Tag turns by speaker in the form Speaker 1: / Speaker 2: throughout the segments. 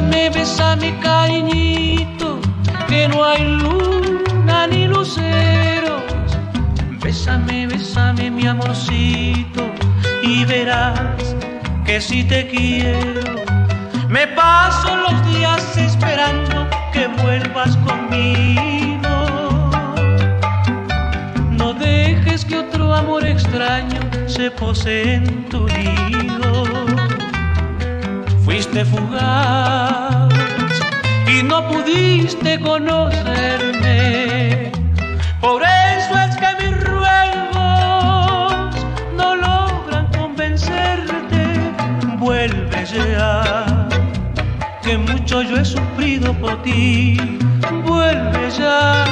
Speaker 1: Bésame, bésame cariñito, que no hay luna ni luceros. Bésame, bésame mi amorcito y verás que si te quiero. Me paso los días esperando que vuelvas conmigo. No dejes que otro amor extraño se posee en tu nido. Fuiste fugaz pudiste conocerme. Por eso es que mis ruegos no logran convencerte. Vuelve ya, que mucho yo he sufrido por ti. Vuelve ya,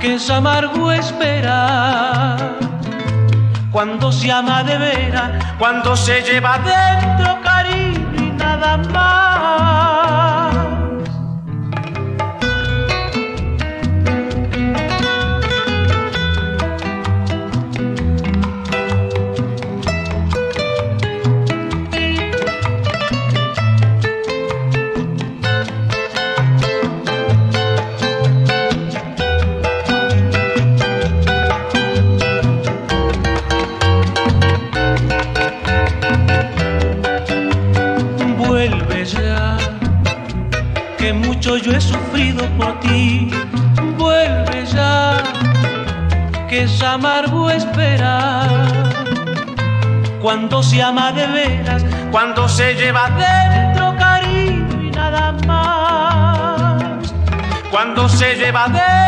Speaker 1: que es amargo esperar. Cuando se ama de veras, cuando se lleva dentro cariño y nada más. Que mucho yo he sufrido por ti. Vuelve ya, que es amargo esperar. Cuando se ama de veras, cuando se lleva dentro cariño y nada más. Cuando se lleva dentro